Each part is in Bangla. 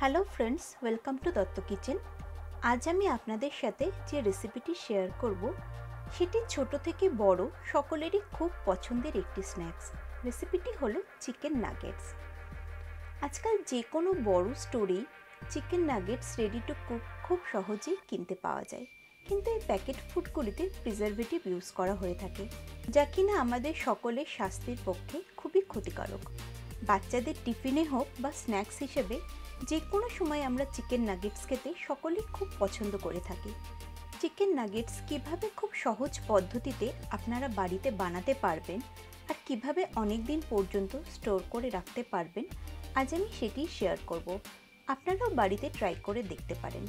Hello friends welcome to Dutta kitchen আজ আমি আপনাদের সাথে যে রেসিপিটি শেয়ার করব, সেটি ছোট থেকে বড় সকলেরই খুব পছন্দের একটি স্ন্যাক্স রেসিপিটি হলো চিকেন নাগেটস আজকাল যে কোনো বড় স্টোরেই chicken nuggets ready to cook খুব সহজেই কিনতে পাওয়া যায়। কিন্তু এই প্যাকেট ফুডগুলিতে প্রিজারভেটিভ ইউজ করা হয়ে থাকে, যা কিনা আমাদের সকলের স্বাস্থ্যের পক্ষে খুবই ক্ষতিকারক। বাচ্চাদের টিফিনে হোক বা স্ন্যাক্স হিসেবে যে কোনো সময় আমরা চিকেন নাগেটস খেতে সকলেই খুব পছন্দ করে থাকি। চিকেন নাগেটস কীভাবে খুব সহজ পদ্ধতিতে আপনারা বাড়িতে বানাতে পারবেন আর কীভাবে অনেক দিন পর্যন্ত স্টোর করে রাখতে পারবেন, আজ আমি সেটি শেয়ার করব। আপনারাও বাড়িতে ট্রাই করে দেখতে পারেন।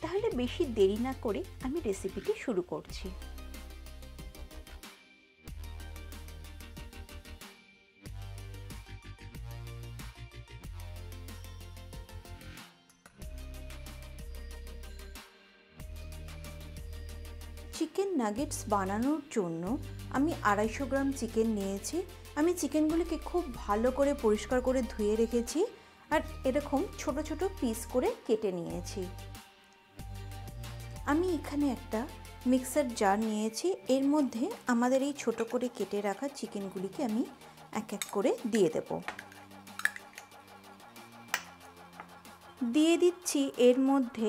তাহলে বেশি দেরি না করে আমি রেসিপিটি শুরু করছি। চিকেন নাগেটস বানানোর জন্য আমি আড়াইশো গ্রাম চিকেন নিয়েছি। আমি চিকেনগুলিকে খুব ভালো করে পরিষ্কার করে ধুয়ে রেখেছি আর এরকম ছোট ছোট পিস করে কেটে নিয়েছি। আমি এখানে একটা মিক্সার জার নিয়েছি। এর মধ্যে আমাদের এই ছোট করে কেটে রাখা চিকেনগুলিকে আমি এক এক করে দিয়ে দেব। দিয়ে দিচ্ছি এর মধ্যে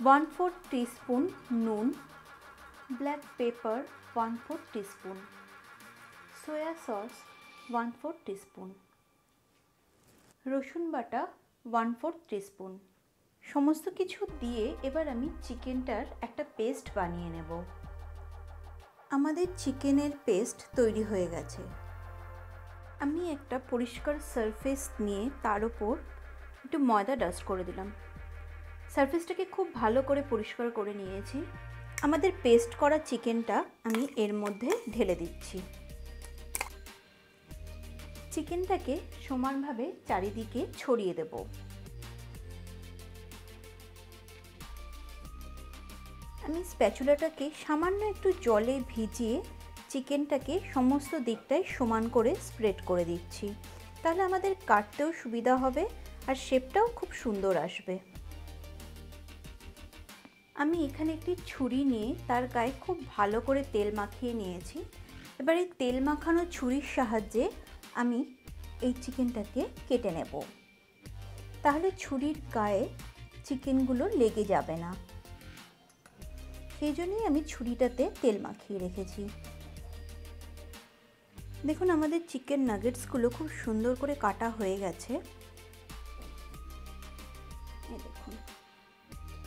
ওয়ান ফোর টিস্পুন নুন black pepper one four teaspoon soya sauce one four teaspoon রসুন বাটা ওয়ান ফোর টিস্পুন সমস্ত কিছু দিয়ে এবার আমি চিকেনটার একটা পেস্ট বানিয়ে নেব। আমাদের চিকেনের পেস্ট তৈরি হয়ে গেছে। আমি একটা পরিষ্কার সারফেস নিয়ে তার ওপর একটু ময়দা ডাস্ট করে দিলাম। সারফেসটাকে খুব ভালো করে পরিষ্কার করে নিয়েছি। আমাদের পেস্ট করা চিকেনটা আমি এর মধ্যে ঢেলে দিচ্ছি। চিকেনটাকে সমানভাবে চারিদিকে ছড়িয়ে দেব। আমি স্প্যাচুলাটাকে সামান্য একটু জলে ভিজিয়ে চিকেনটাকে সমস্ত দিকটায় সমান করে স্প্রেড করে দিচ্ছি। তাহলে আমাদের কাটতেও সুবিধা হবে আর শেপটাও খুব সুন্দর আসবে। আমি এখানে একটি ছুরি নিয়ে তার গায়ে খুব ভালো করে তেল মাখিয়ে নিয়েছি। এবার এই তেল মাখানো ছুরির সাহায্যে আমি এই চিকেনটাকে কেটে নেব। তাহলে ছুরির গায়ে চিকেনগুলো লেগে যাবে না। সেই জন্যই আমি ছুরিটাতে তেল মাখিয়ে রেখেছি। দেখুন, আমাদের চিকেন নাগেটসগুলো খুব সুন্দর করে কাটা হয়ে গেছে।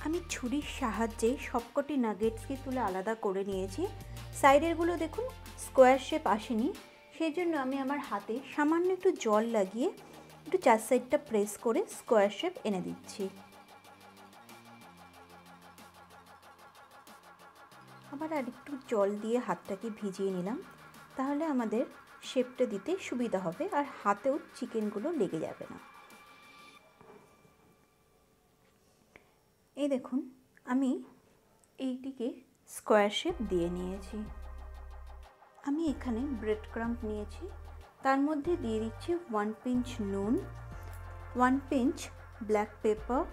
আমি ছুরির সাহায্যে সবকটি নাগেটসকে তুলে আলাদা করে নিয়েছি। সাইডেরগুলো দেখুন স্কোয়ার শেপ আসেনি। সেই জন্য আমি আমার হাতে সামান্য একটু জল লাগিয়ে একটু চার সাইডটা প্রেস করে স্কোয়ার শেপ এনে দিচ্ছি। আবার আর একটু জল দিয়ে হাতটাকে ভিজিয়ে নিলাম। তাহলে আমাদের শেপটা দিতে সুবিধা হবে, আর হাতেও চিকেনগুলো লেগে যাবে না। এই দেখুন, আমি এইটিকে স্কোয়ার শেপ দিয়ে নিয়েছি। আমি এখানে ব্রেড ক্রাম্প নিয়েছি। তার মধ্যে দিয়ে দিচ্ছি ওয়ান পিঞ্চ নুন ওয়ান পিঞ্চ ব্ল্যাক পেপার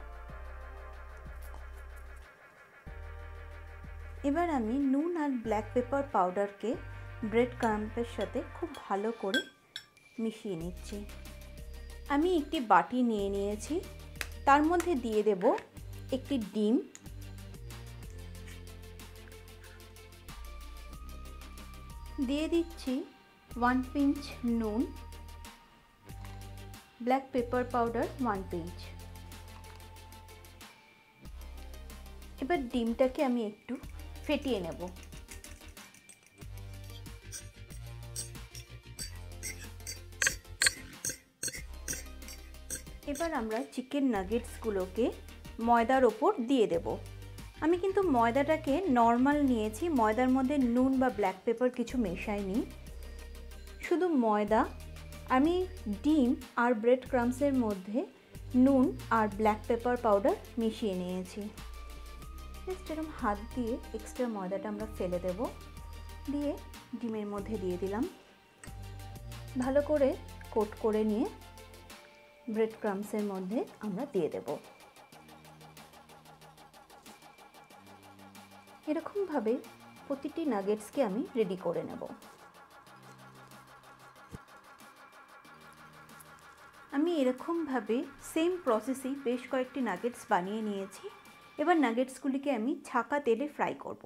এবার আমি নুন আর ব্ল্যাক পেপার পাউডারকে ব্রেড ক্রাম্পের সাথে খুব ভালো করে মিশিয়ে নিচ্ছি। আমি একটি বাটি নিয়ে নিয়েছি। তার মধ্যে দিয়ে দেব একটি ডিম। দিয়ে দিচ্ছি ওয়ান পিঞ্চ নুন black pepper powder one pinch এবার ডিমটাকে আমি একটু ফেটিয়ে নেব। এবার আমরা চিকেন নাগেটসগুলোকে ময়দার ওপর দিয়ে দেব। আমি কিন্তু ময়দাটাকে নর্মাল নিয়েছি, ময়দার মধ্যে নুন বা ব্ল্যাক পেপার কিছু মেশাইনি। শুধু ময়দা, আমি ডিম আর ব্রেড ক্রামসের মধ্যে নুন আর ব্ল্যাক পেপার পাউডার মিশিয়ে নিয়েছি। জাস্ট এরকম হাত দিয়ে এক্সট্রা ময়দাটা আমরা ফেলে দেব। দিয়ে ডিমের মধ্যে দিয়ে দিলাম। ভালো করে কোট করে নিয়ে ব্রেড ক্রামসের মধ্যে আমরা দিয়ে দেব। এরকমভাবে প্রতিটি নাগেটসকে আমি রেডি করে নেব। আমি এরকমভাবে সেম প্রসেসেই বেশ কয়েকটি নাগেটস বানিয়ে নিয়েছি। এবার নাগেটসগুলিকে আমি ছাকা তেলে ফ্রাই করব।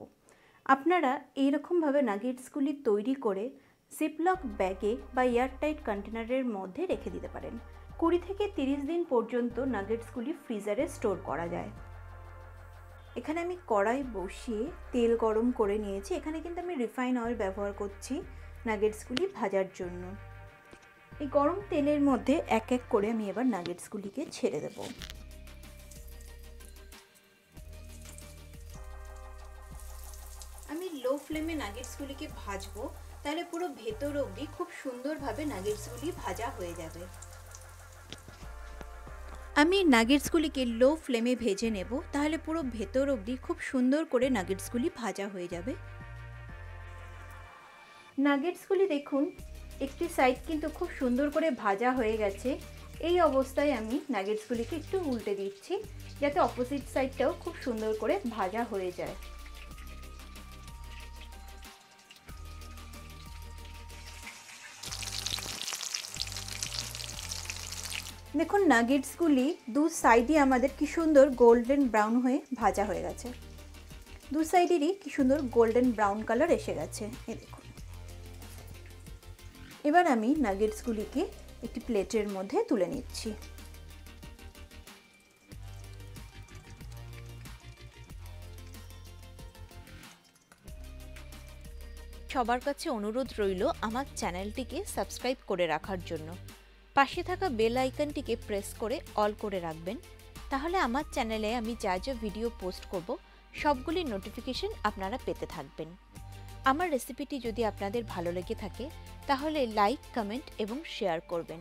আপনারা এইরকমভাবে নাগেটসগুলি তৈরি করে জিপলক ব্যাগে বা এয়ারটাইট কন্টেনারের মধ্যে রেখে দিতে পারেন। কুড়ি থেকে তিরিশ দিন পর্যন্ত নাগেটসগুলি ফ্রিজারে স্টোর করা যায়। এখানে আমি কড়াই বসিয়ে তেল গরম করে নিয়েছি। এখানে কিন্তু আমি রিফাইন অয়েল ব্যবহার করছি নাগেটসগুলি ভাজার জন্য। এই গরম তেলের মধ্যে এক এক করে আমি এবার নাগেটসগুলিকে ছেড়ে দেব। আমি লো ফ্লেমে নাগেটসগুলিকে ভাজবো, তাহলে পুরো ভেতর অবধি খুব সুন্দরভাবে নাগেটসগুলি ভাজা হয়ে যাবে। আমি নাগেটসগুলিকে লো ফ্লেমে ভেজে নেব, তাহলে পুরো ভেতর অবধি খুব সুন্দর করে নাগেটসগুলি ভাজা হয়ে যাবে। নাগেটসগুলি দেখুন, একটি সাইড কিন্তু খুব সুন্দর করে ভাজা হয়ে গেছে। এই অবস্থায় আমি নাগেটসগুলিকে একটু উল্টে দিচ্ছি, যাতে অপোজিট সাইডটাও খুব সুন্দর করে ভাজা হয়ে যায়। দেখুন নাগেটসগুলি দু সাইডই আমাদের কি সুন্দর গোল্ডেন ব্রাউন হয়ে ভাজা হয়ে গেছে। দু সাইডেরই কি সুন্দর গোল্ডেন ব্রাউন কালার এসে গেছে। এ দেখুন। এবার আমি নাগেটসগুলিকে একটি প্লেটের মধ্যে তুলে নিচ্ছি। সবার কাছে অনুরোধ রইল আমার চ্যানেলটিকে সাবস্ক্রাইব করে রাখার জন্য। পাশে থাকা বেল আইকনটিকে প্রেস করে অল করে রাখবেন। তাহলে আমার চ্যানেলে আমি যা যা ভিডিও পোস্ট করব সবগুলির নোটিফিকেশন আপনারা পেতে থাকবেন। আমার রেসিপিটি যদি আপনাদের ভালো লেগে থাকে, তাহলে লাইক, কমেন্ট এবং শেয়ার করবেন।